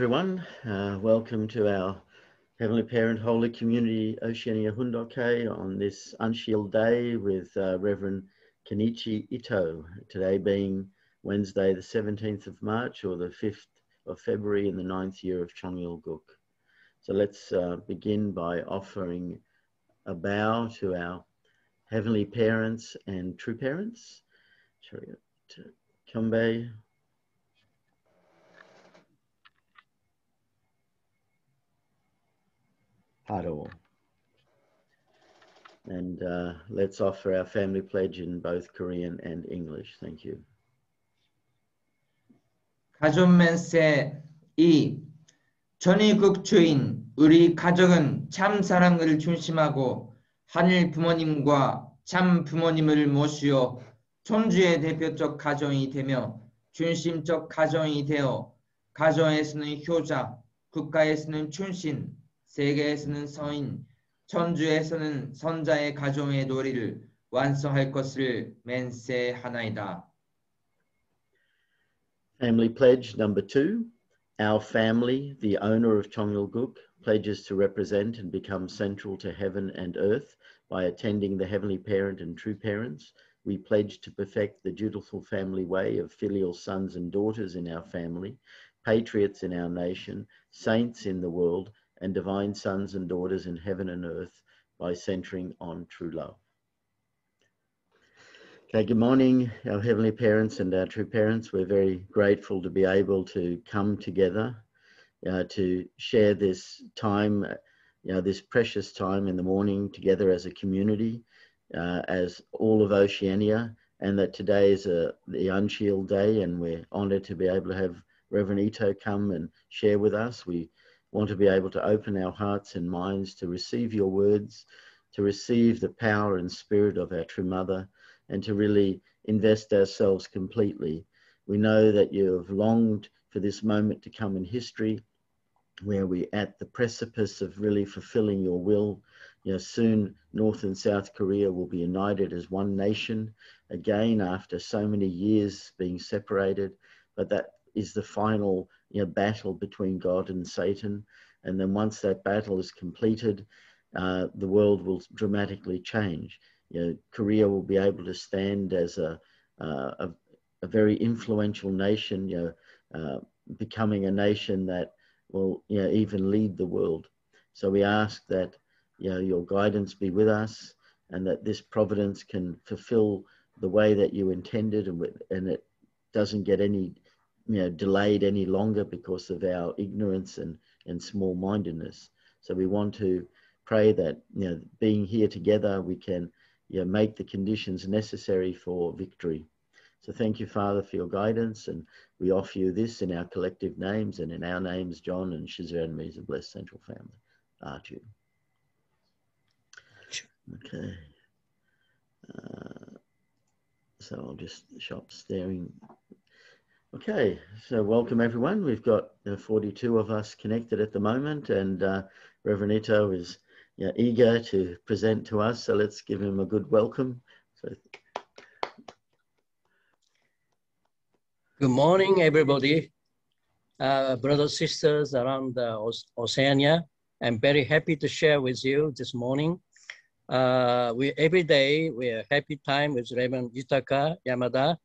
everyone. Uh, welcome to our Heavenly Parent Holy Community Oceania Hoondokhae on this Ahn Shi Il Day with uh, Reverend Kenichi Ito. Today being Wednesday, the 17th of March or the 5th of February in the ninth year of Cheon Il Guk. So let's uh, begin by offering a bow to our Heavenly Parents and True Parents. Kambe, Haro. And uh, let's offer our family pledge in both Korean and English. Thank you. 가존맨세 이 전의국 주인 우리 가족은 참 사랑을 중심하고 하늘 부모님과 참 부모님을 모시어 존주의 대표적 가정이 되며 중심적 가정이 되어 가정에서는 효자, 국가에서는 춘신, 세계에서는 서인, 천주에서는 선자의 가정의 완성할 것을 하나이다. Family pledge number two. Our family, the owner of Cheon Il Guk, pledges to represent and become central to heaven and earth by attending the Heavenly Parent and True Parents. We pledge to perfect the dutiful family way of filial sons and daughters in our family, patriots in our nation, saints in the world, and divine sons and daughters in heaven and earth by centering on true love. Okay, good morning, our Heavenly Parents and our true parents. We're very grateful to be able to come together uh, to share this time, you know, this precious time in the morning together as a community, uh, as all of Oceania, and that today is a, the Ahn Shi Il Day, and we're honoured to be able to have Reverend Ito come and share with us. We want to be able to open our hearts and minds to receive your words, to receive the power and spirit of our true mother, and to really invest ourselves completely. We know that you have longed for this moment to come in history where we're at the precipice of really fulfilling your will. You know, soon North and South Korea will be united as one nation again after so many years being separated. But that is the final you know, battle between God and Satan. And then once that battle is completed, uh, the world will dramatically change. You know, Korea will be able to stand as a, uh, a, a, very influential nation, you know, uh, becoming a nation that will you know, even lead the world. So we ask that you know, your guidance be with us and that this providence can fulfill the way that you intended and, and it doesn't get any you know, delayed any longer because of our ignorance and, and small mindedness. So we want to pray that, you know, being here together, we can you know, make the conditions necessary for victory. So thank you, Father, for your guidance. And we offer you this in our collective names and in our names, John and Shizra and me as a blessed central family. Aju. Okay. Uh, so I'll just stop staring Okay, so welcome everyone. We've got uh, 42 of us connected at the moment, and uh, Reverend Ito is eager to present to us. So let's give him a good welcome. So, good morning, everybody, uh, brothers, sisters around Oceania. I'm very happy to share with you this morning. Uh, we every day we are happy time with Reverend Yutaka Yamada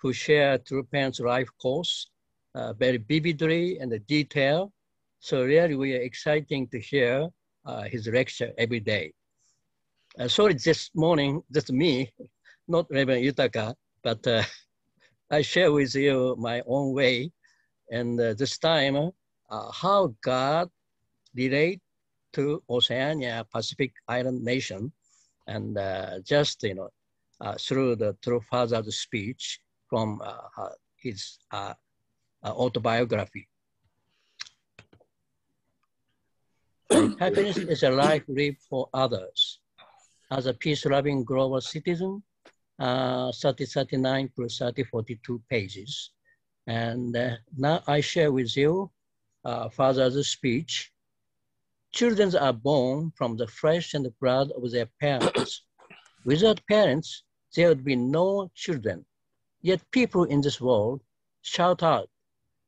who share True Parents Life course uh, very vividly and the detail. So really we are exciting to hear uh, his lecture every day. Uh, sorry, this morning, just me, not Reverend Yutaka, but uh, I share with you my own way. And uh, this time, uh, how God relate to Oceania Pacific Island nation. And just, you know, through the True Father's speech, from uh, his uh, uh, autobiography. Happiness is a life lived for others. As a peace-loving global citizen, uh, 3039 to 3042 pages. And uh, now I share with you uh, Father's speech. Children are born from the flesh and the blood of their parents. Without parents, there would be no children. Yet people in this world shout out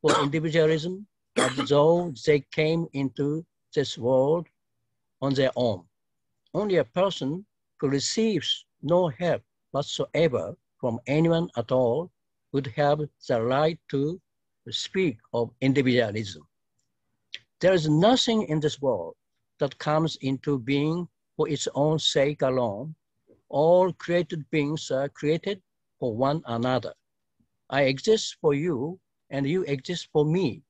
for individualism, as though they came into this world on their own. Only a person who receives no help whatsoever from anyone at all would have the right to speak of individualism. There is nothing in this world that comes into being for its own sake alone. All created beings are created for one another. I exist for you and you exist for me.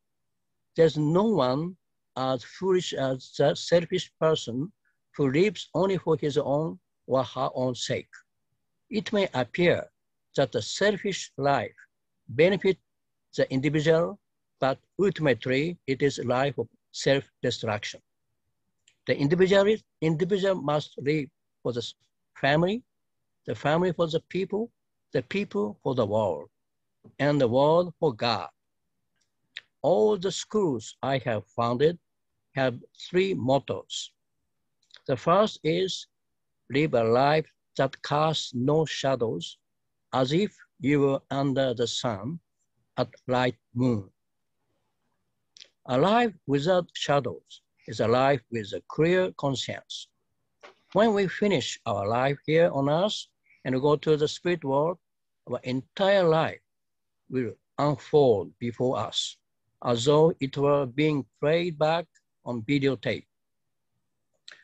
There's no one as foolish as the selfish person who lives only for his own or her own sake. It may appear that the selfish life benefits the individual, but ultimately it is a life of self-destruction. The individual, individual must live for the family, the family for the people, the people for the world, and the world for God. All the schools I have founded have three mottos. The first is live a life that casts no shadows, as if you were under the sun at light moon. A life without shadows is a life with a clear conscience. When we finish our life here on earth and go to the spirit world, our entire life will unfold before us as though it were being played back on videotape.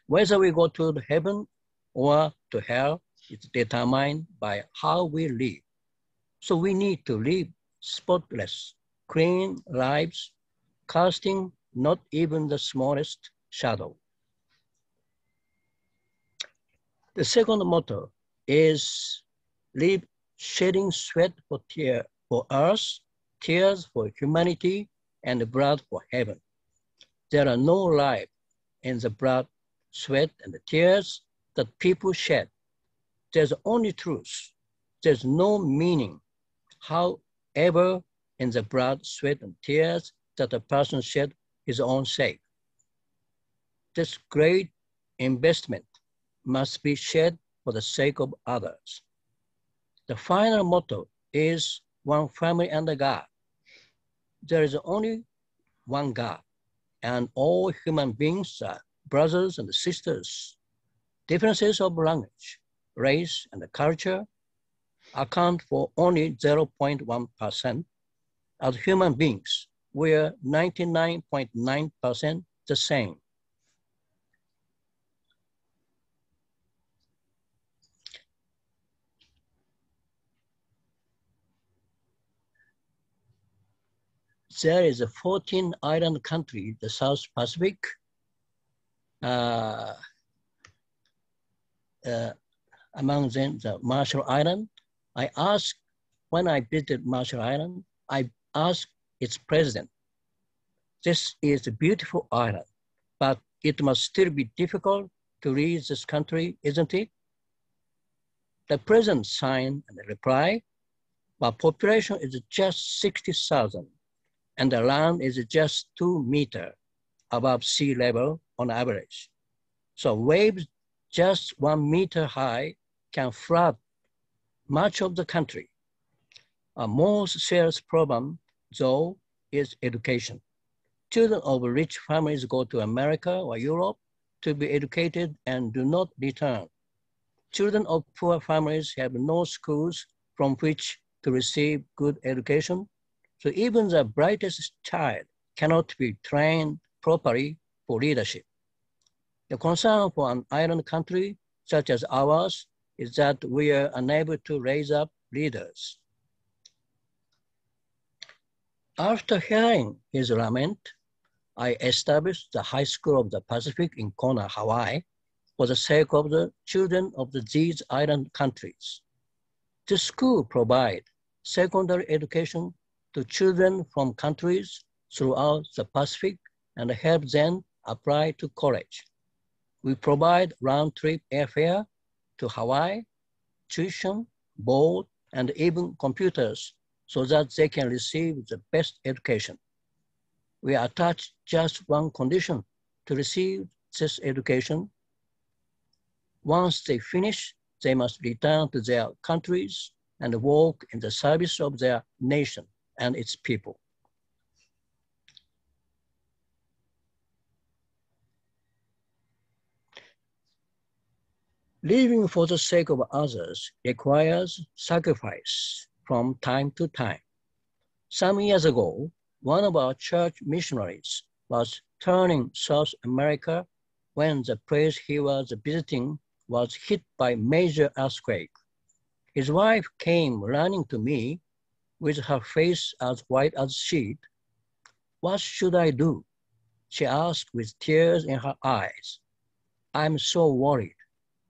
Whether we go to heaven or to hell is determined by how we live. So we need to live spotless, clean lives, casting not even the smallest shadow. The second motto is live shedding sweat for tear for earth, tears for humanity, and blood for heaven. There are no life in the blood, sweat, and the tears that people shed. There's only truth. There's no meaning, however, in the blood, sweat, and tears that a person shed his own sake. This great investment must be shed for the sake of others. The final motto is one family under God. There is only one God and all human beings are brothers and sisters. Differences of language, race, and culture account for only 0.1%. As human beings, we are 99.9% the same. There is a 14 island country, the South Pacific. Uh, uh, among them, the Marshall Island. I asked, when I visited Marshall Island, I asked its president, this is a beautiful island, but it must still be difficult to reach this country, isn't it? The president signed and replied, but population is just 60,000 and the land is just two meter above sea level on average. So waves just one meter high can flood much of the country. A most serious problem, though, is education. Children of rich families go to America or Europe to be educated and do not return. Children of poor families have no schools from which to receive good education so even the brightest child cannot be trained properly for leadership. The concern for an island country such as ours is that we are unable to raise up leaders. After hearing his lament, I established the High School of the Pacific in Kona, Hawaii, for the sake of the children of the, these island countries. The school provides secondary education to children from countries throughout the Pacific and help them apply to college. We provide round-trip airfare to Hawaii, tuition, board, and even computers so that they can receive the best education. We attach just one condition to receive this education. Once they finish, they must return to their countries and work in the service of their nation and its people. Living for the sake of others requires sacrifice from time to time. Some years ago, one of our church missionaries was turning South America when the place he was visiting was hit by major earthquake. His wife came running to me with her face as white as sheet. What should I do? She asked with tears in her eyes. I'm so worried.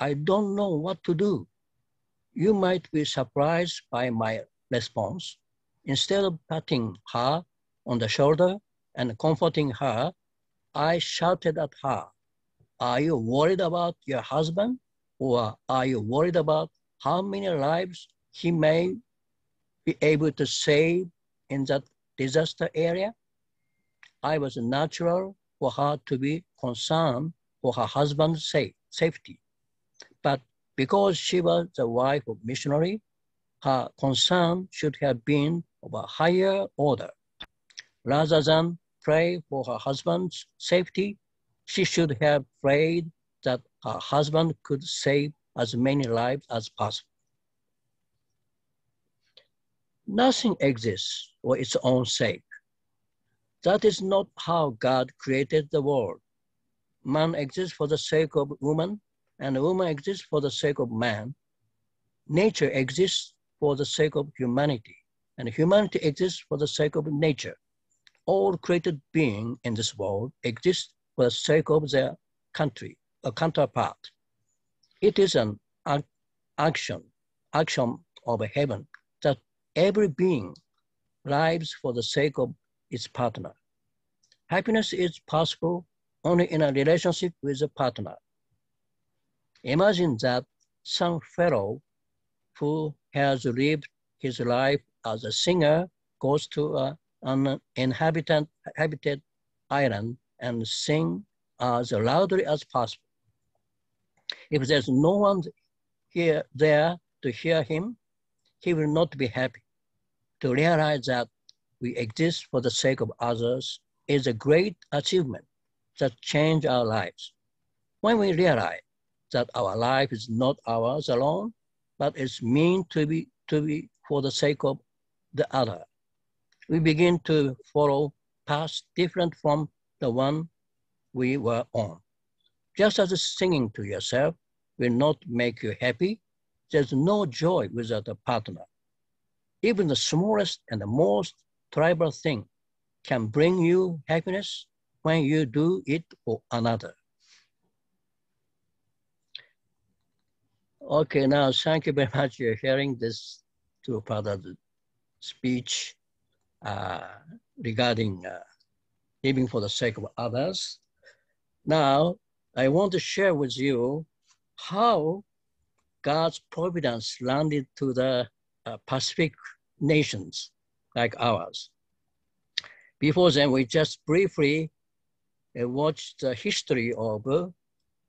I don't know what to do. You might be surprised by my response. Instead of patting her on the shoulder and comforting her, I shouted at her, Are you worried about your husband? Or are you worried about how many lives he may be able to save in that disaster area? I was natural for her to be concerned for her husband's safe, safety. But because she was the wife of missionary, her concern should have been of a higher order. Rather than pray for her husband's safety, she should have prayed that her husband could save as many lives as possible. Nothing exists for its own sake. That is not how God created the world. Man exists for the sake of woman, and woman exists for the sake of man. Nature exists for the sake of humanity, and humanity exists for the sake of nature. All created beings in this world exist for the sake of their country, a counterpart. It is an action, action of heaven every being lives for the sake of its partner. Happiness is possible only in a relationship with a partner. Imagine that some fellow who has lived his life as a singer goes to a, an inhabited, inhabited island and sing as loudly as possible. If there's no one here there to hear him, he will not be happy. To realize that we exist for the sake of others is a great achievement that change our lives. When we realize that our life is not ours alone, but is meant to be, to be for the sake of the other, we begin to follow paths different from the one we were on. Just as singing to yourself will not make you happy, there's no joy without a partner. Even the smallest and the most trivial thing can bring you happiness when you do it for another. Okay, now thank you very much for hearing this two part speech uh, regarding uh, living for the sake of others. Now, I want to share with you how God's providence landed to the uh, Pacific nations like ours. Before then, we just briefly uh, watched the history of uh,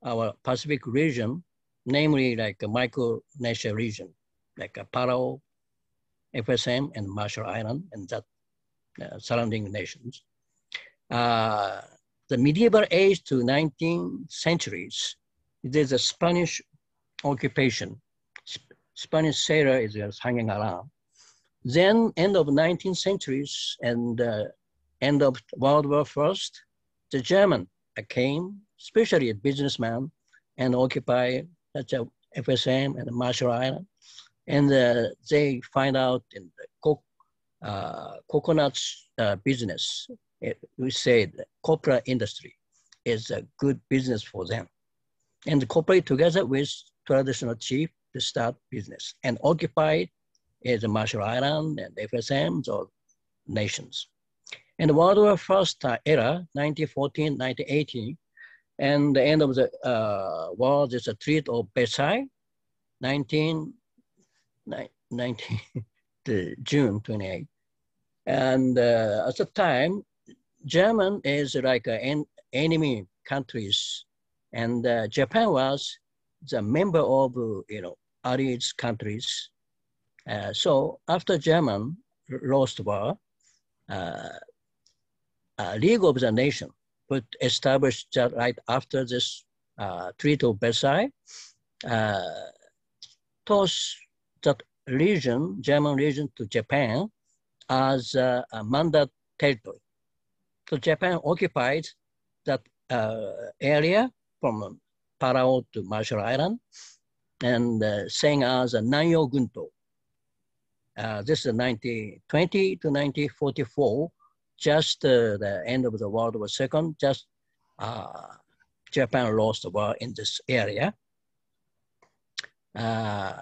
our Pacific region, namely like a Micronesia region, like a Palau, FSM, and Marshall Island, and that uh, surrounding nations. Uh, the medieval age to 19th centuries, there's a Spanish occupation. Sp Spanish sailor is just hanging around. Then end of 19th centuries and uh, end of World War First, the German came, especially a businessman, and occupied such a FSM and Marshall Island. And uh, they find out in the co uh, coconuts uh, business it, we say copra industry is a good business for them. And cooperate together with traditional chief to start business and occupied is the Marshall Island and FSMs or nations. In the World War First era, 1914, 1918, and the end of the uh, war is a Treaty of Versailles, 19, 19 June 28. And uh, at the time, German is like an enemy countries, and uh, Japan was the member of you know allied countries. Uh, so after German lost war, uh, League of the Nation put established that right after this uh, Treaty of Versailles, uh, tossed that region, German region to Japan as a, a mandate territory. So Japan occupied that uh, area from Palau to Marshall Island and uh, saying as a Nanyo Gunto. Uh, this is 1920 to 1944, just uh, the end of the World War II, just uh, Japan lost the war in this area. Uh,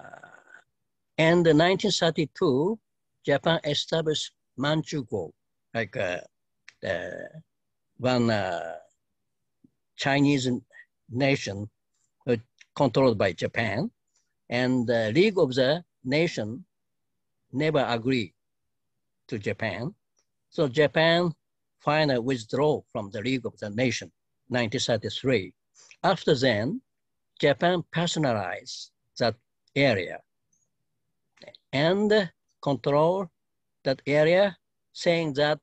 and in 1932, Japan established Manchukuo, like uh, one Chinese nation uh, controlled by Japan, and the League of the Nation never agreed to Japan. So Japan finally withdrew from the League of the Nation, 1933. After then, Japan personalized that area and control that area, saying that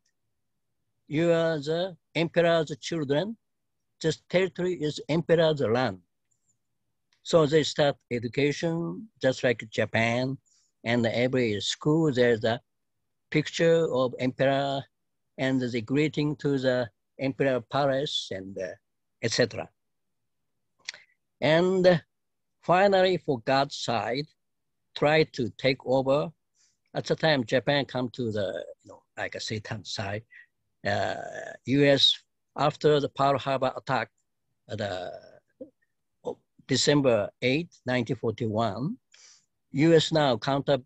you are the emperor's children, this territory is emperor's land. So they start education just like Japan, and every school there's a picture of emperor and the greeting to the emperor palace and uh, etc. And finally, for God's side, try to take over. At the time, Japan come to the, you know, like a Satan side. Uh, U.S. after the Pearl Harbor attack, uh, the December 8, 1941, U.S. now counter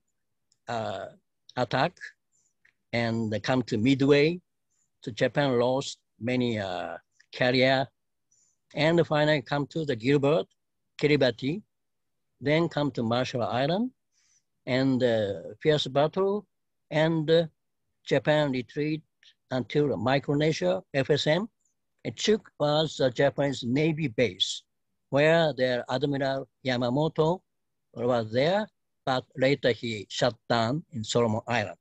uh, attack and come to Midway. So Japan lost many uh, carrier and finally come to the Gilbert, Kiribati, then come to Marshall Island and uh, fierce battle and uh, Japan retreat until Micronesia, FSM. Chuuk was the Japanese Navy base where their Admiral Yamamoto was there, but later he shut down in Solomon Island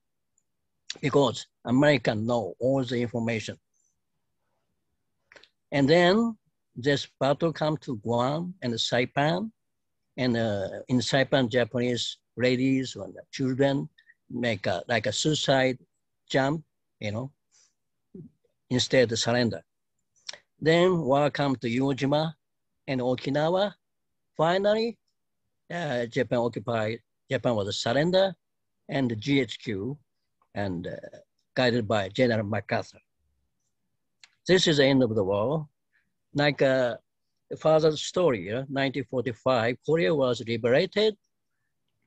because American know all the information. And then this battle come to Guam and Saipan, and uh, in Saipan, Japanese ladies and children make a, like a suicide jump, you know, instead surrender. Then welcome to Iwo Jima and Okinawa. Finally, uh, Japan occupied, Japan was a surrender and the GHQ and uh, guided by General MacArthur. This is the end of the war. Like uh, father's story, know, 1945, Korea was liberated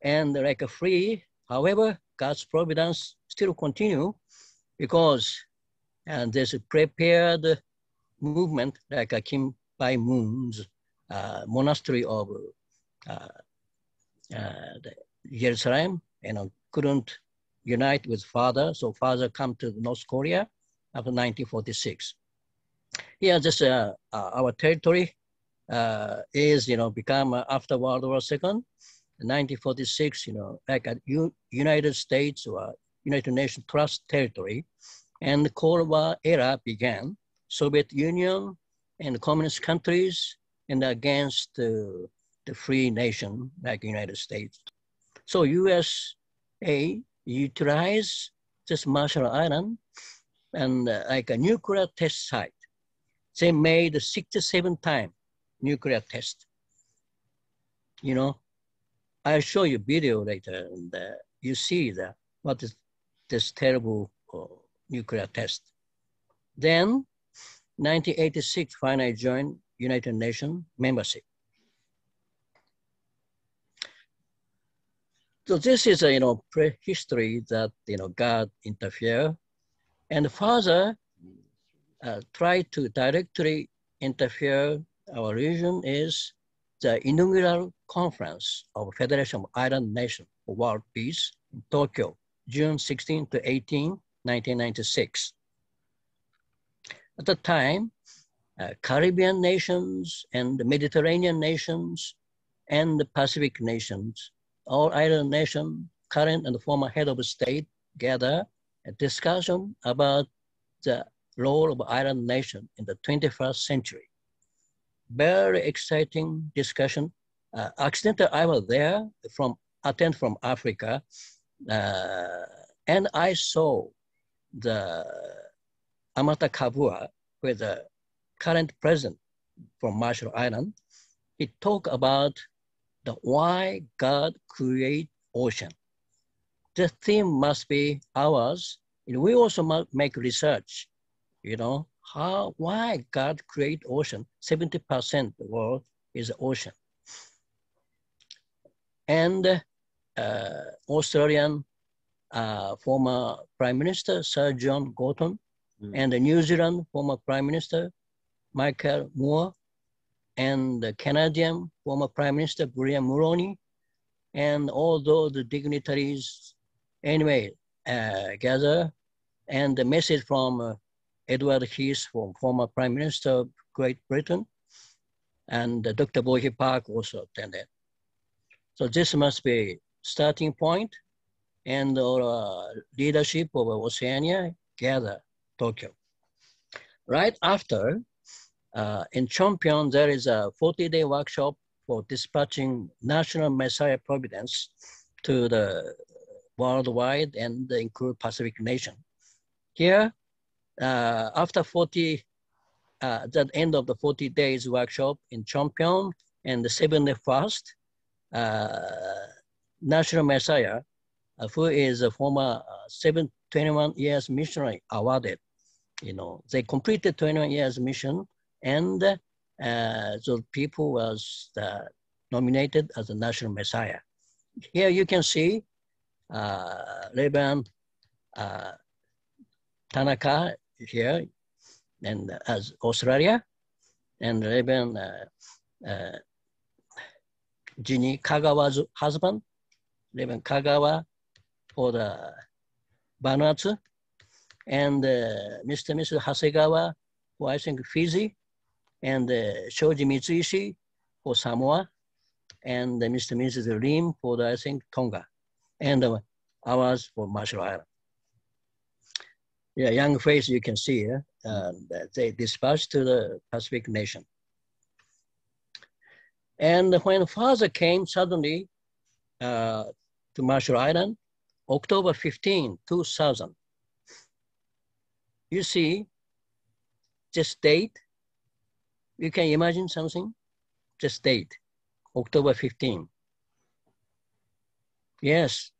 and like a free. However, God's providence still continue because and this prepared movement like a Kim Baek Moon's uh, monastery of uh, uh, Jerusalem, you know, couldn't unite with father. So father come to North Korea after 1946. Here, just uh, uh, our territory uh, is, you know, become after World War II, 1946, you know, like a U United States or United Nations Trust territory. And the Cold War era began. Soviet Union and communist countries and against uh, the free nation like United States. So USA utilized this Marshall Island and uh, like a nuclear test site. They made 67 time nuclear test. You know, I'll show you video later and uh, you see that what is this terrible uh, nuclear test. Then 1986, finally joined United Nations membership. So this is a you know prehistory that you know God interfere, and further uh, try to directly interfere our region is the inaugural conference of Federation of Island Nations for World Peace in Tokyo, June 16 to 18, 1996. At the time, uh, Caribbean nations and the Mediterranean nations and the Pacific nations all island nations, current and former head of state, gather a discussion about the role of island nation in the 21st century. Very exciting discussion uh, accidentally I was there from attend from Africa, uh, and I saw the Amata Kabua, who is the current president from Marshall Island. He talked about the why God create ocean. The theme must be ours. And we also must make research, you know, how, why God create ocean. 70% of the world is ocean. And uh, Australian uh, former Prime Minister Sir John Gorton mm. and the New Zealand former Prime Minister Michael Moore and the Canadian former Prime Minister William Mulroney and all those dignitaries anyway uh, gather and the message from uh, Edward Heath, from former Prime Minister of Great Britain, and uh, Dr. Bo Hi Pak also attended. So this must be starting point and our uh, leadership of Oceania gather Tokyo. Right after, uh, in Chung Pyung, there is a 40-day workshop for dispatching National Messiah Providence to the worldwide and include Pacific nation. Here, uh, after 40, uh, the end of the 40 days workshop in Chung Pyung and the 71st, uh, National Messiah, uh, who is a former uh, seven, 21 years missionary awarded. You know, they completed 21 years mission and uh, the people was uh, nominated as a National Messiah. Here you can see uh, uh, Tanaka here and as Australia and Reverend uh, uh, Ginny Kagawa's husband, Reverend Kagawa for the Vanuatu, and Mr. and Mrs. Hasegawa for I think Fiji, and uh, Shoji Mitsuishi for Samoa, and Mr. and Mrs. Lim for the, I think Tonga and uh, ours for Marshall Island. Yeah, young face you can see uh, that they dispatched to the Pacific nation. And when father came suddenly uh, to Marshall Island, October 15, 2000, you see just date, you can imagine something? Just date, October 15. Yes,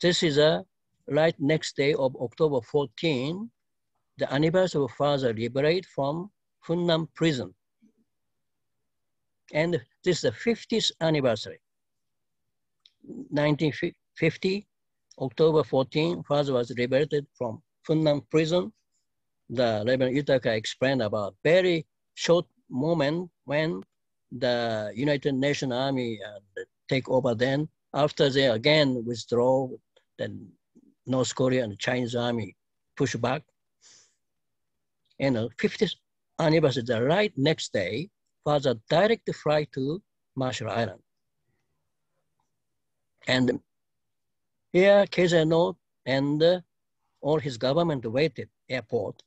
this is a right next day of October 14, the anniversary of father liberated from Hungnam prison. And this is the 50th anniversary. 1950, October 14, father was liberated from Hungnam prison. The Reverend Yutaka explained about very short moment when the United Nations Army uh, take over then after they again withdraw, then North Korea and Chinese army push back. And the 50th anniversary, the right next day, was a direct flight to Marshall Island. And here, Kessai and uh, all his government waited airport.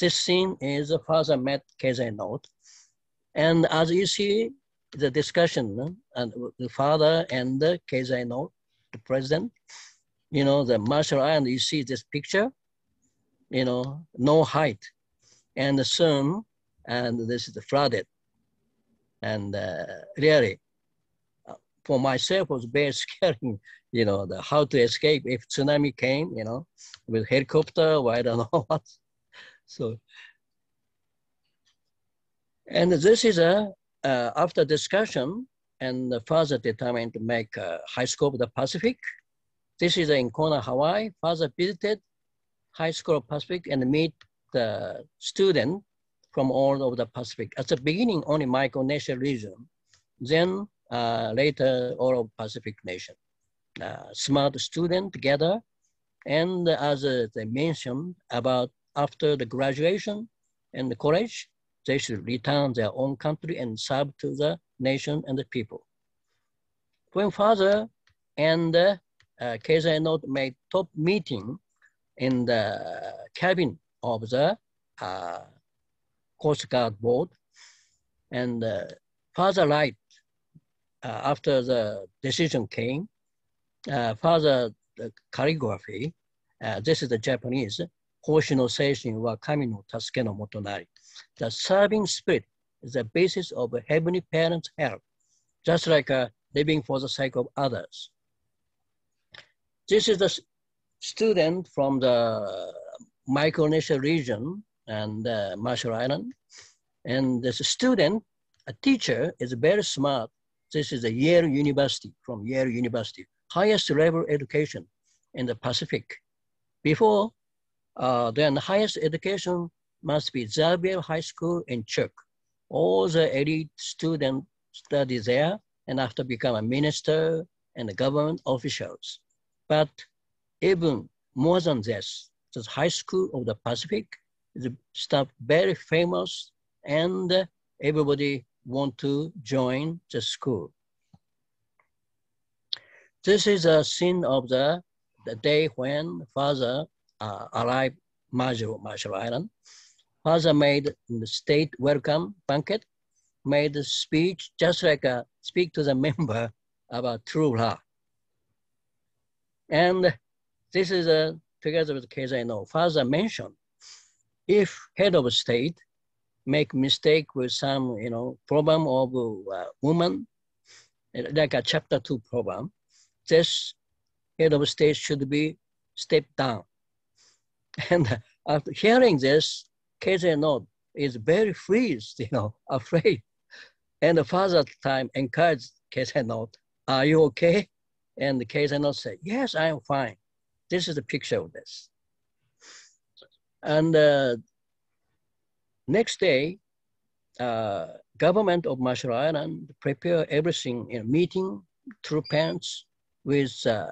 This scene is father met Kessai Note. And as you see, the discussion and the father and the Kessai the president, you know, the Marshall Island, you see this picture, you know, no height. And the sun, and this is flooded. And uh, really, uh, for myself, was very scary, you know, the, how to escape if tsunami came, you know, with helicopter, or I don't know what. So, and this is a uh, after discussion, and the father determined to make a high school of the Pacific. This is in Kona, Hawaii. Father visited high school of Pacific and meet the student from all over the Pacific. At the beginning, only Micronesia region, then uh, later all of Pacific nation. Uh, smart student together, and as uh, they mentioned about after the graduation and the college, they should return their own country and serve to the nation and the people. When father and uh, Kessai Note made top meeting in the cabin of the uh, Coast Guard boat, and uh, father light uh, after the decision came, uh, further the calligraphy, uh, this is the Japanese, Hoshino Seishin wa Kami no Tasuke no Motonari. The serving spirit is the basis of a heavenly parent's help, just like uh, living for the sake of others. This is the student from the Micronesia region and uh, Marshall Island. And this student, a teacher, is very smart. This is a Yale University, from Yale University, highest level education in the Pacific. Before, uh, then the highest education must be Xavier High School in Chuuk. All the elite students study there and after become a minister and government officials. But even more than this, the high school of the Pacific is stuff very famous and everybody want to join the school. This is a scene of the, the day when father uh, arrived Marshall, Marshall Island. Father made the state welcome banquet, made a speech just like a speak to the member about true love. And this is a, together with the Kessai Note, Father mentioned, if head of state make mistake with some, you know, problem of uh, woman, like a chapter two problem, this head of state should be stepped down. And after hearing this, Kessai no is very freezed, you know, afraid. And the father at the time encouraged Kessai no, are you okay? And Kessai no said, yes, I am fine. This is a picture of this. And uh, next day, uh, government of Marshall Island prepare everything in a meeting through parents with uh,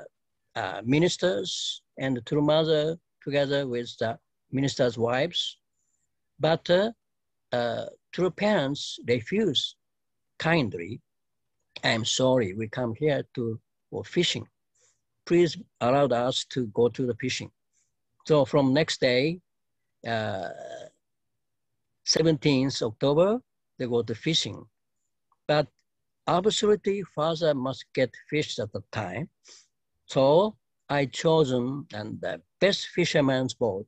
uh, ministers and through mother together with the ministers' wives. But uh, uh, through parents refuse kindly. I'm sorry, we come here to for fishing. Please allow us to go to the fishing. So from next day, uh, 17th October, they go to fishing. But absolutely father must get fish at the time. So I chosen and the best fisherman's boat,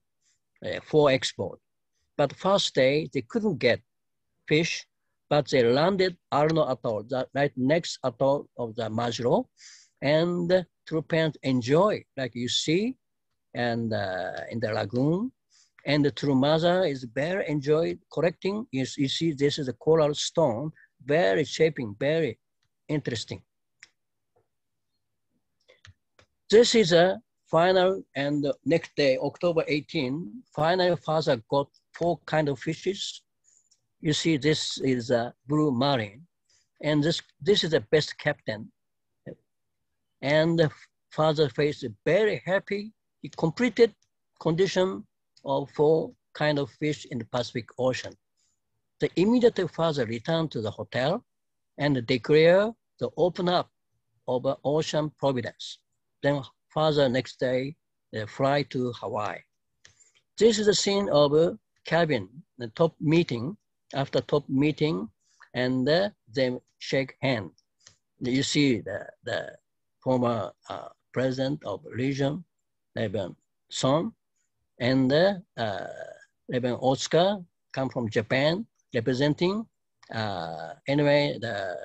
uh, 4X boat. But first day, they couldn't get fish, but they landed Arno Atoll, the right next atoll of the Majuro, and the parents enjoy, like you see, and uh, in the lagoon. And the mother is very enjoyed collecting. You, you see, this is a coral stone, very shaping, very interesting. This is a final and next day, October 18, final father got four kind of fishes. You see, this is a blue marlin. And this, this is the best captain. And the father face very happy. He completed condition of four kind of fish in the Pacific Ocean. The immediate father returned to the hotel and declare the open up of ocean providence. Then father next day they fly to Hawaii. This is the scene of a cabin, the top meeting, after top meeting, and uh, they shake hand. You see the, the former uh, president of region, Leben Son, and uh, uh, Leben Oscar come from Japan, representing, uh, anyway, the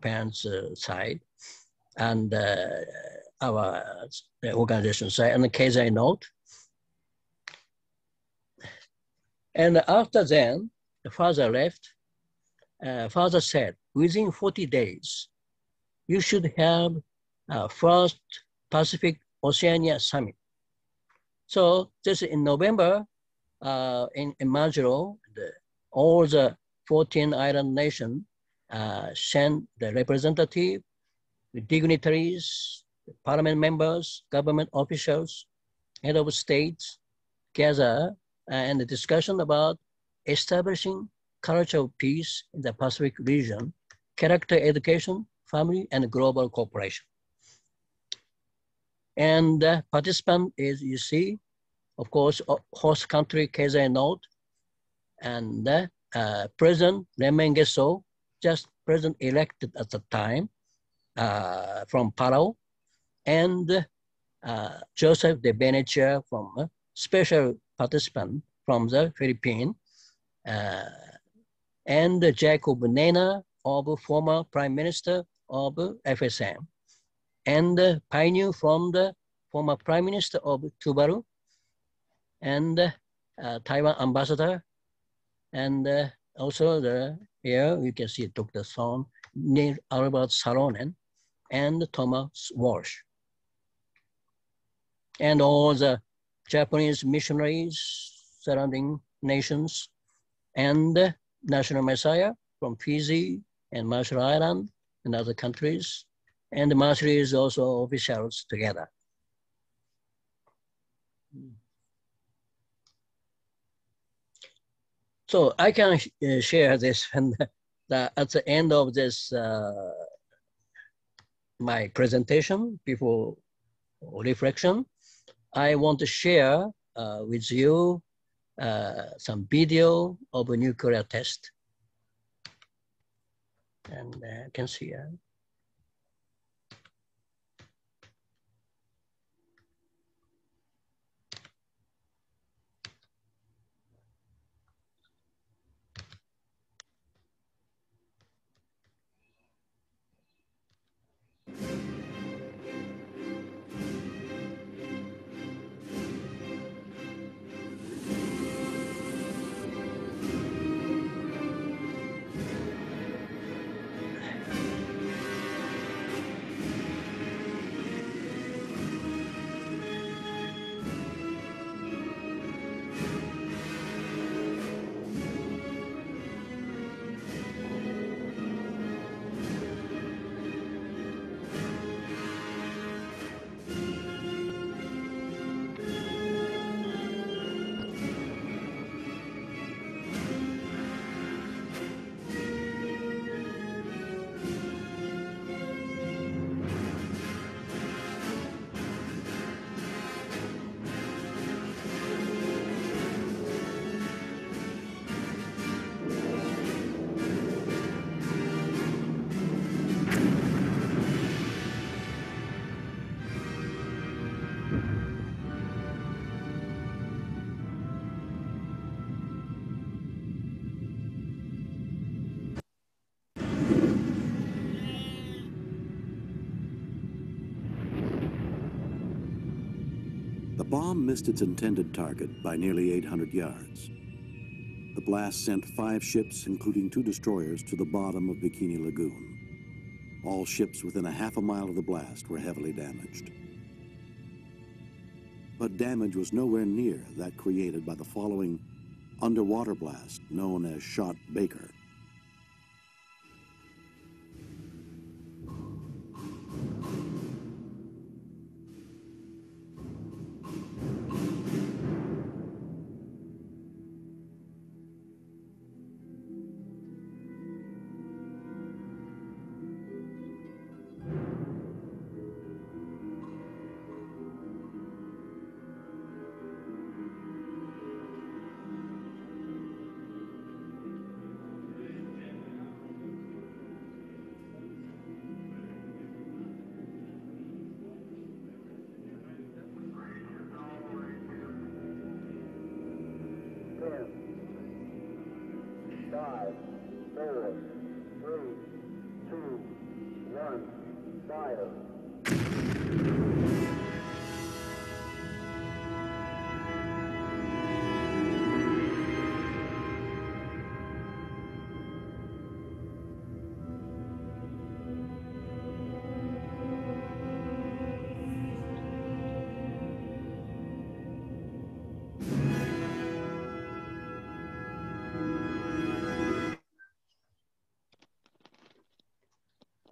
parents uh, side and uh, our organization say, and the Kessai Note. And after then, the father left. Uh, father said, within 40 days, you should have a first Pacific Oceania Summit. So this in November, uh, in, in Majuro, the, all the 14 island nations uh, sent the representative, the dignitaries, the parliament members, government officials, head of states, gather uh, and the discussion about establishing culture of peace in the Pacific region, character education, family, and global cooperation. And the participant is, you see, of course, host country Kessai Note, and uh, President Remengesau just president elected at the time uh, from Palau, and uh, Joseph de Venecia from a special participant from the Philippines, uh, and Jacob Nena of former Prime Minister of FSM, and Paeniu from the former Prime Minister of Tuvalu, and uh, Taiwan Ambassador, and uh, also the here you can see Dr. Son, Neil Albert Salonen, and Thomas Walsh. And all the Japanese missionaries surrounding nations and National Messiah from Fiji and Marshall Island and other countries. And the Marshall is also officials together. So I can uh, share this and at the end of this uh, my presentation before reflection, I want to share uh, with you uh, some video of a nuclear test. And uh, can see bomb missed its intended target by nearly 800 yards. The blast sent five ships, including two destroyers, to the bottom of Bikini Lagoon. All ships within a half a mile of the blast were heavily damaged. But damage was nowhere near that created by the following underwater blast known as Shot Baker.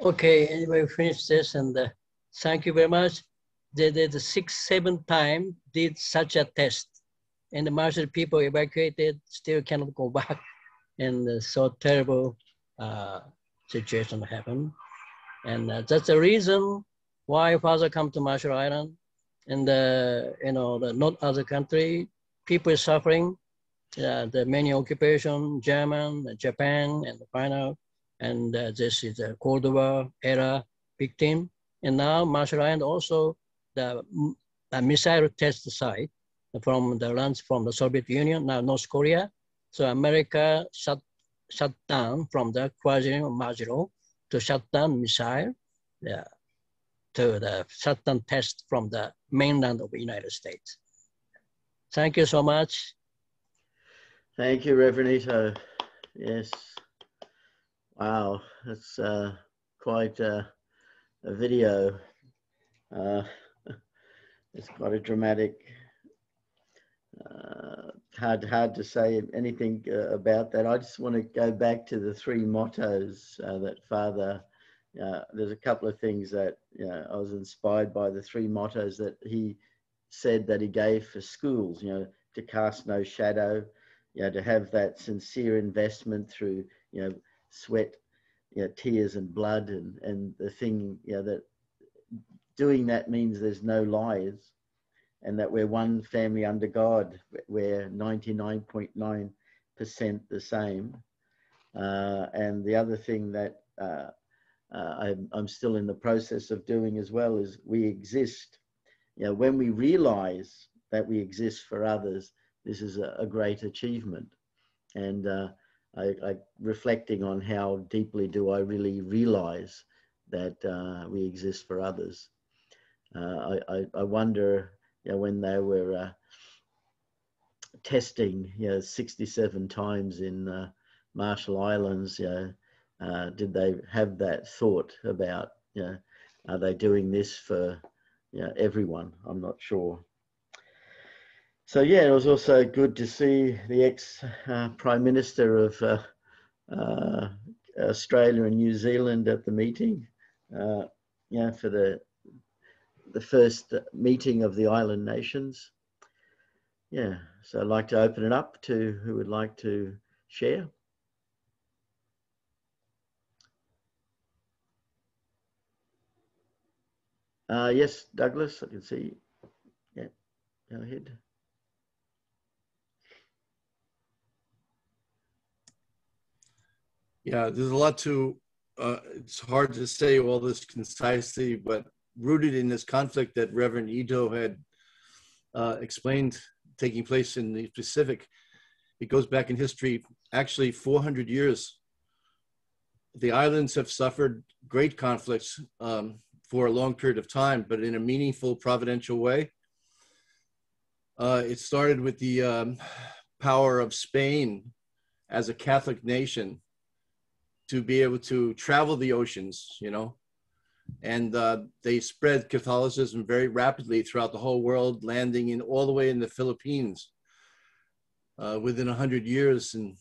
Okay, anyway, finish this and uh, thank you very much. They did the six, seven time did such a test and the Marshall people evacuated, still cannot go back. And uh, so terrible uh, situation happened. And uh, that's the reason why father come to Marshall Island and uh, you know, the not other country, people suffering, uh, the many occupation, German, Japan, and the final and uh, this is a Cold War era victim. And now Marshall Island also the missile test site from the lands from the Soviet Union, now North Korea. So America shut, shut down from the Kwajalein Majuro to shut down missile yeah, to the shut down test from the mainland of the United States. Thank you so much. Thank you, Reverend Ito. Yes. Wow, that's uh, quite a, a video. Uh, it's quite a dramatic. Uh, hard, hard to say anything uh, about that. I just want to go back to the three mottos uh, that Father. Uh, there's a couple of things that you know, I was inspired by the three mottos that he said that he gave for schools. You know, to cast no shadow, you know, to have that sincere investment through, you know, sweat, you know, tears and blood and, and the thing, you know, that doing that means there's no lies and that we're one family under God. We're 99.9% the same. Uh, and the other thing that uh, uh, I'm, I'm still in the process of doing as well is we exist. You know, when we realize that we exist for others, this is a, a great achievement. And uh, I, I, reflecting on how deeply do I really realize that uh, we exist for others. Uh, I, I, wonder you know, when they were uh, testing you know, 67 times in uh, Marshall Islands, you know, uh, did they have that thought about, you know, are they doing this for you know, everyone? I'm not sure so yeah, it was also good to see the ex uh, Prime Minister of uh, uh, Australia and New Zealand at the meeting. Uh, yeah, for the the first meeting of the island nations. Yeah, so I'd like to open it up to who would like to share. Uh, yes, Douglas, I can see. Yeah, go ahead. Yeah, there's a lot to, uh, it's hard to say all this concisely, but rooted in this conflict that Reverend Ito had uh, explained taking place in the Pacific, it goes back in history, actually 400 years. The islands have suffered great conflicts um, for a long period of time, but in a meaningful, providential way. Uh, it started with the um, power of Spain as a Catholic nation to be able to travel the oceans, you know, and uh, they spread Catholicism very rapidly throughout the whole world, landing in all the way in the Philippines uh, within a hundred years. And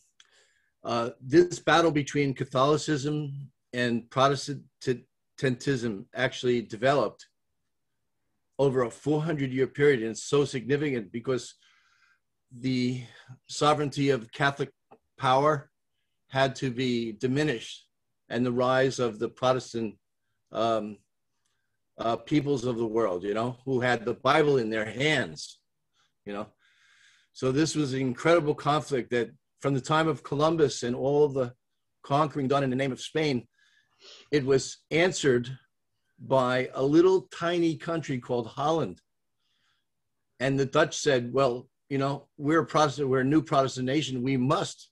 uh, this battle between Catholicism and Protestantism actually developed over a 400 year period. And it's so significant because the sovereignty of Catholic power had to be diminished and the rise of the Protestant um, uh, peoples of the world, you know, who had the Bible in their hands, you know. So this was an incredible conflict that from the time of Columbus and all the conquering done in the name of Spain, it was answered by a little tiny country called Holland. And the Dutch said, well, you know, we're a Protestant, we're a new Protestant nation. We must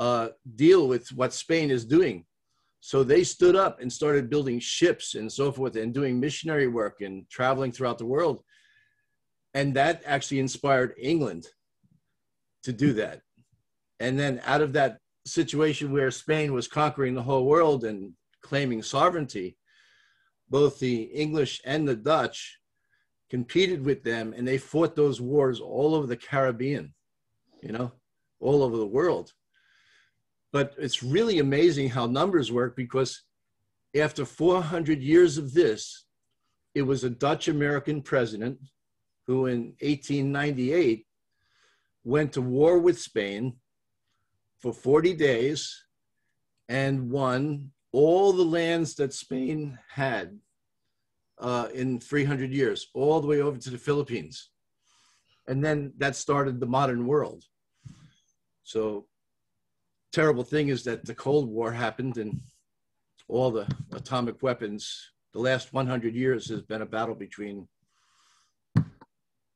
uh, deal with what Spain is doing. So they stood up and started building ships and so forth and doing missionary work and traveling throughout the world. And that actually inspired England to do that. And then out of that situation where Spain was conquering the whole world and claiming sovereignty, both the English and the Dutch competed with them and they fought those wars all over the Caribbean, you know, all over the world. But it's really amazing how numbers work because after 400 years of this, it was a Dutch American president who in 1898 went to war with Spain for 40 days and won all the lands that Spain had uh, in 300 years, all the way over to the Philippines. And then that started the modern world. So terrible thing is that the Cold War happened and all the atomic weapons, the last 100 years has been a battle between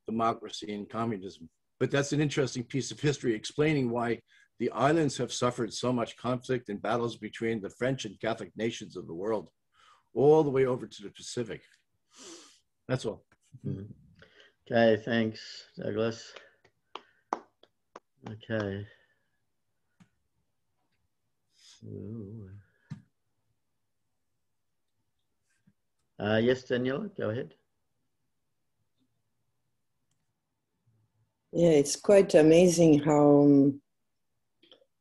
democracy and communism. But that's an interesting piece of history explaining why the islands have suffered so much conflict and battles between the French and Catholic nations of the world, all the way over to the Pacific. That's all. Mhm. Okay, thanks, Douglas. Okay. Uh, yes, Daniela, go ahead. Yeah, it's quite amazing how um,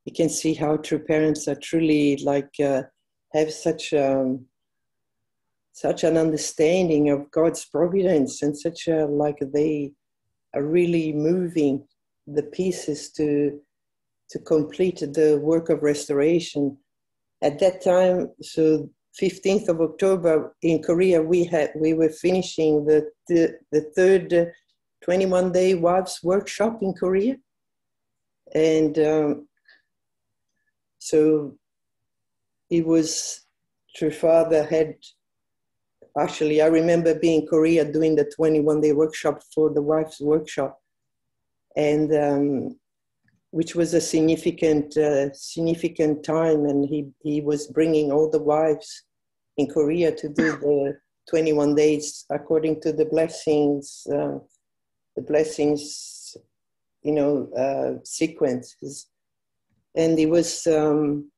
you can see how true parents are truly like uh, have such um, such an understanding of God's providence and such a like they are really moving the pieces to to complete the work of restoration. At that time, so 15th of October in Korea, we had we were finishing the the, the third 21 day wives workshop in Korea. And um, so it was, True Father had, actually, I remember being in Korea doing the 21 day workshop for the wives workshop. And um, which was a significant, uh, significant time. And he, he was bringing all the wives in Korea to do the 21 days according to the blessings uh, the blessings, you know, uh, sequences. And it was um,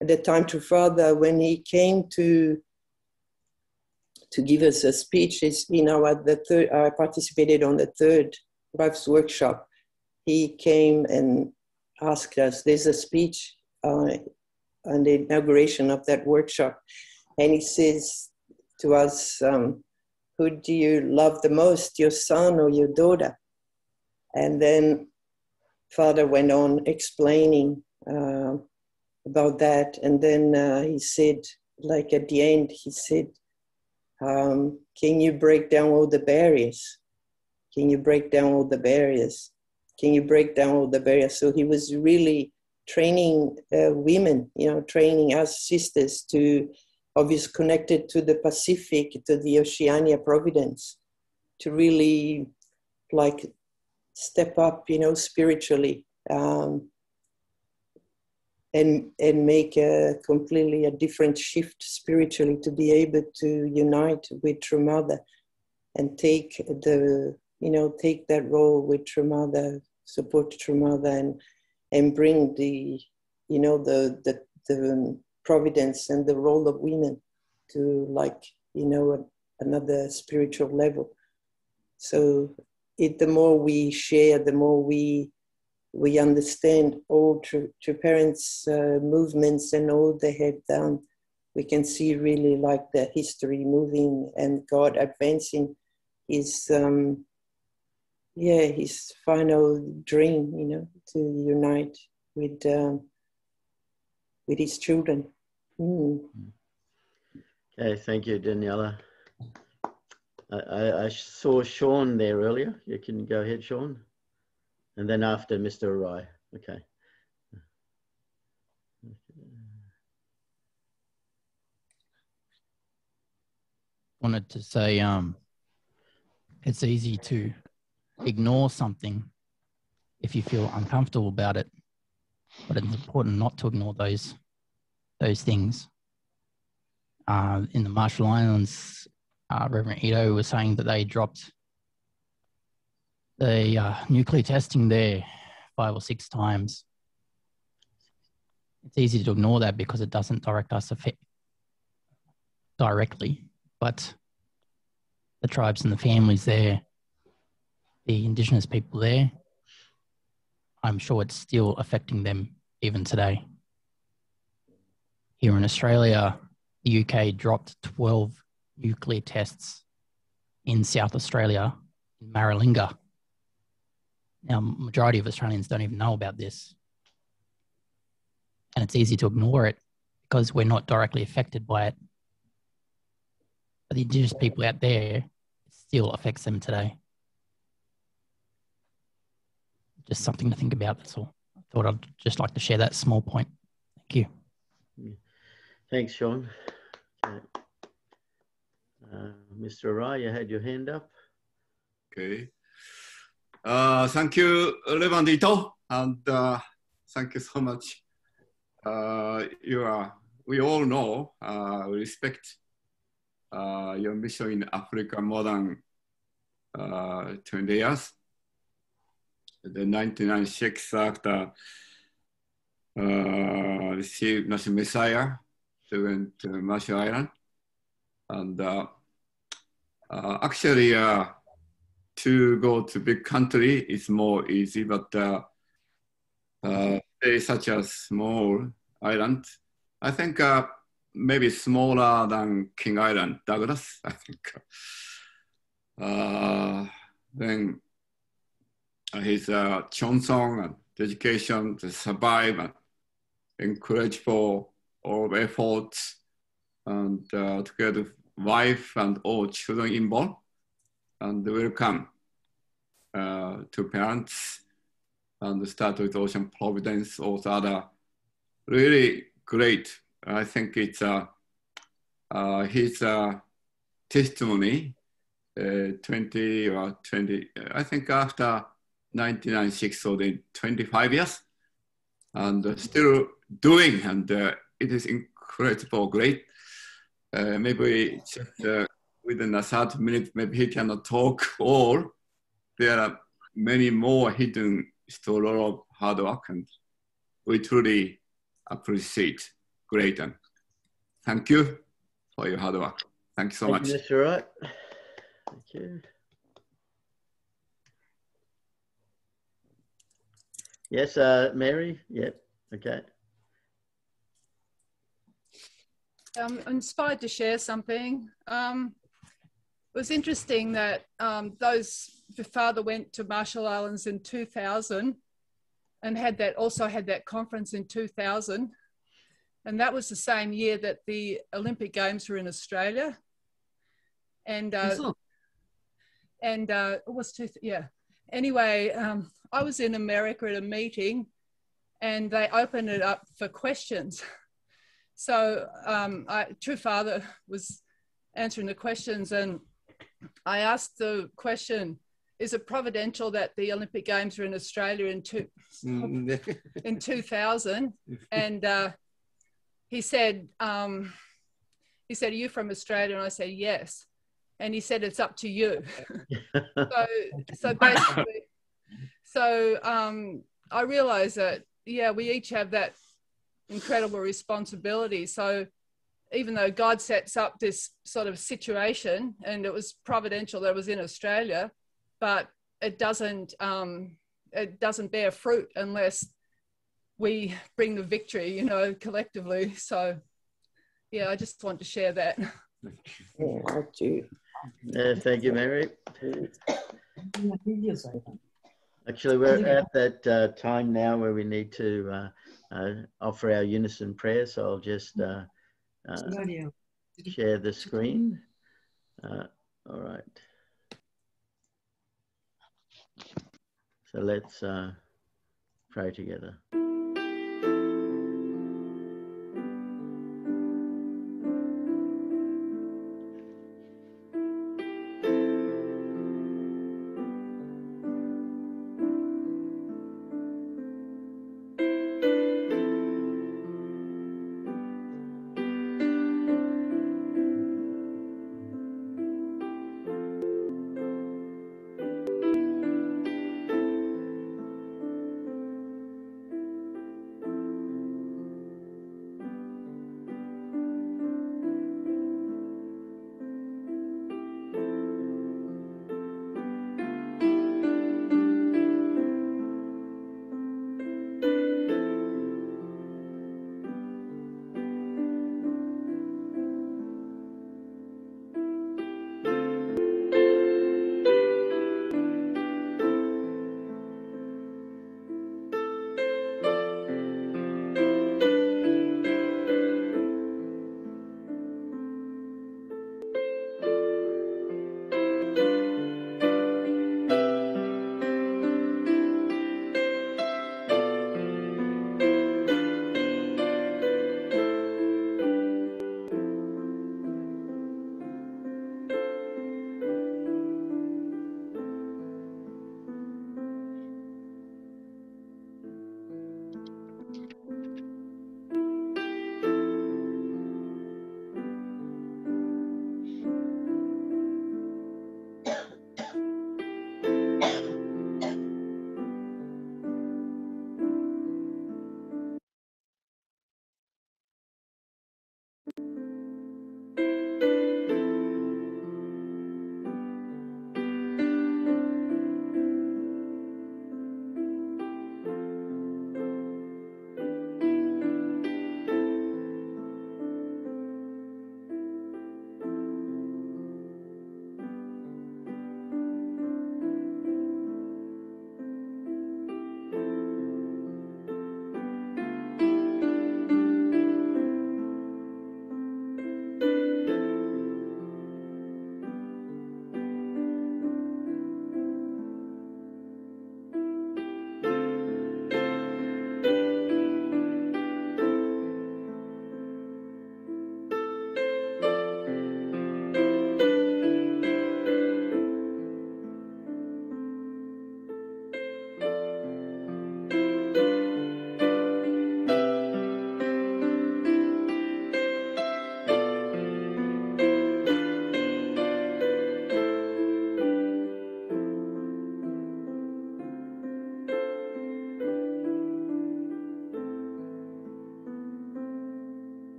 at the time to Father when he came to to give us a speech. Is you know at the third, I participated on the third wives workshop. He came and asked us. There's a speech uh, on the inauguration of that workshop, and he says to us. Um, who do you love the most, your son or your daughter? And then Father went on explaining uh, about that. And then uh, he said, like at the end, he said, um, Can you break down all the barriers? Can you break down all the barriers? Can you break down all the barriers? So he was really training uh, women, you know, training us sisters to obviously connected to the Pacific, to the Oceania Providence, to really like step up, you know, spiritually, um, and and make a completely a different shift spiritually to be able to unite with True Mother and take the you know take that role with True Mother, support True Mother, and bring the you know the the the providence and the role of women to like you know another spiritual level. So it the more we share the more we we understand all true, true parents uh, movements and all they have done we can see really like the history moving and god advancing his um yeah his final dream you know to unite with um, with his children Mm. Okay, thank you, Daniela. I, I, I saw Sean there earlier. You can go ahead, Sean. And then after Mr. Arai. Okay. wanted to say um, it's easy to ignore something if you feel uncomfortable about it, but it's important not to ignore those those things. Uh, in the Marshall Islands, uh, Reverend Ito was saying that they dropped the uh, nuclear testing there five or six times. It's easy to ignore that because it doesn't direct us directly, but the tribes and the families there, the indigenous people there, I'm sure it's still affecting them even today. Here in Australia, the UK dropped 12 nuclear tests in South Australia, in Maralinga. Now, majority of Australians don't even know about this. And it's easy to ignore it because we're not directly affected by it. But the Indigenous people out there, it still affects them today. Just something to think about, that's all. I thought I'd just like to share that small point. Thank you. Thanks, Sean. Okay. Uh, Mr. Arai, you had your hand up. Okay. Uh, thank you, Reverend Ito, and uh, thank you so much. Uh, you are, we all know, uh, respect uh, your mission in Africa more than uh, 20 years. The 1996 after uh, received National Messiah, they went to Marshall Island. And uh, uh, actually, uh, to go to big country is more easy, but uh, uh, such as small island, I think maybe smaller than King Island, Douglas, I think. Then his uh, Johnson and dedication to survive and encourage for all efforts and uh, together wife and all children involved and welcome uh, to parents and start with Ocean Providence, also other really great. I think it's uh, uh, his uh, testimony, uh, 20 or 20, I think after 1996, so the 25 years, and still doing, and uh, it is incredible, great. Uh, maybe just uh, within a 30 minutes, maybe he cannot talk all. There are many more hidden still a lot of hard work and we truly appreciate great and thank you for your hard work. Thank you so Thank much. you, Mr. Arai. Thank you. Yes, uh, Mary? Yep, okay. I'm inspired to share something. Um, it was interesting that um, those the father went to Marshall Islands in 2000 and had that also had that conference in 2000, and that was the same year that the Olympic Games were in Australia. And uh, and uh, it was two yeah. Anyway, um, I was in America at a meeting, and they opened it up for questions. So um, I, True Father was answering the questions, and I asked the question: Is it providential that the Olympic Games are in Australia in two in 2000? And uh, he said, um, he said, "Are you from Australia?" And I said, "Yes." And he said, "It's up to you." so, so basically, so um, I realize that yeah, we each have that incredible responsibility. So even though God sets up this sort of situation and it was providential that it was in Australia, but it doesn't um, it doesn't bear fruit unless we bring the victory, you know, collectively. So yeah, I just want to share that. Yeah, I do. Uh, thank you, Mary. Actually, we're at that uh, time now where we need to uh, uh, offer our unison prayer. So I'll just uh, uh, share the screen. Uh, all right. So let's uh, pray together.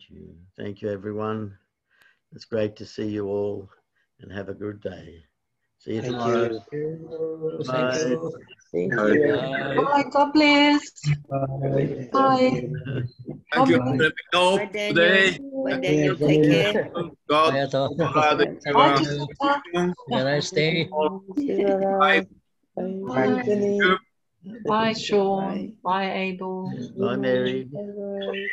Adieu, adieu. Thank you, everyone. It's great to see you all and have a good day. See you Thank tomorrow. you. Bye. Thank you. Thank Bye. you. Bye. Bye. God bless. Bye. Thank you Bye. for letting me know Bye, today. Daniel. Bye, Daniel. Take care. God, Bye, Ato. Father, Bye, Have Jessica. a nice day. Bye. Bye. Bye. Anthony. Bye, Sean. Bye, Abel. Bye, Mary. Bye.